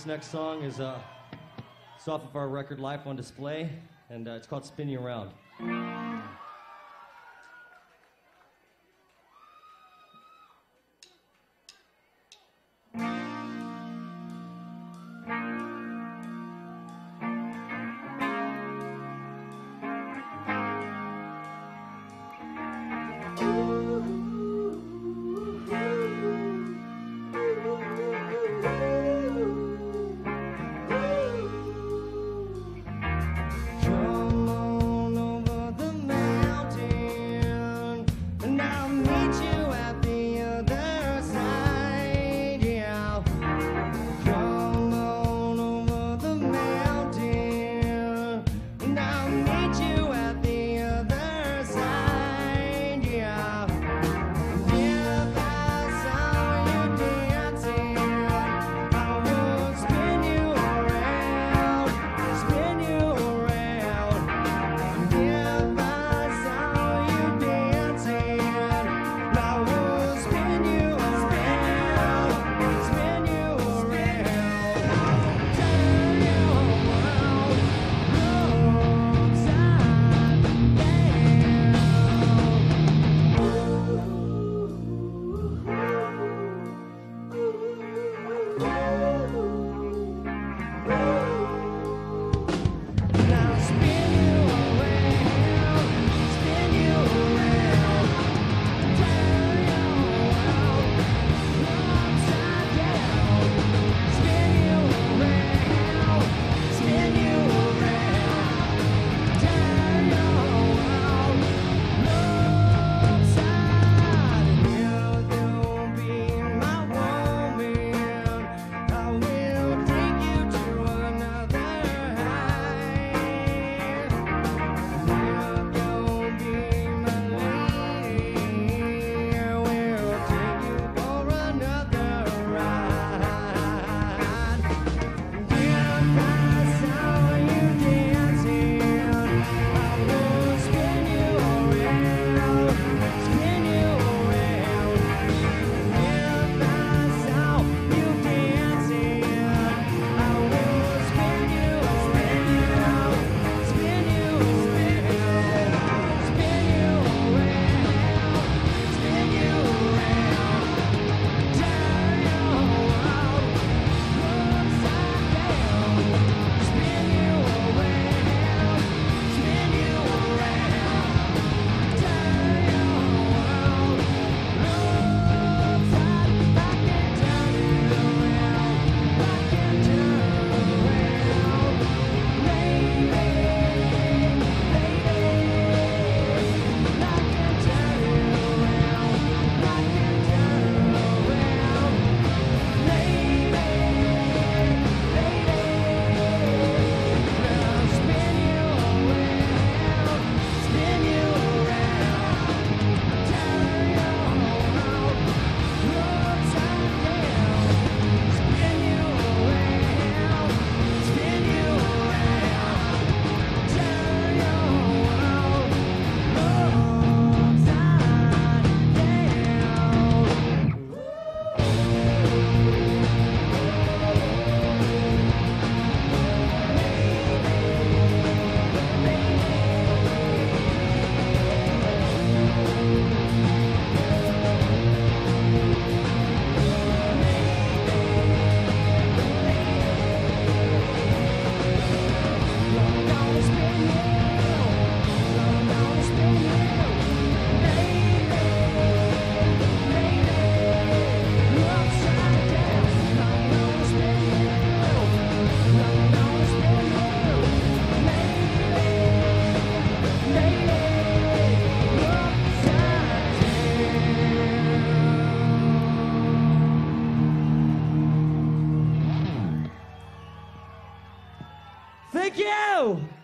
This next song is uh, it's off of our record Life on Display, and uh, it's called "Spin You Around. Thank you.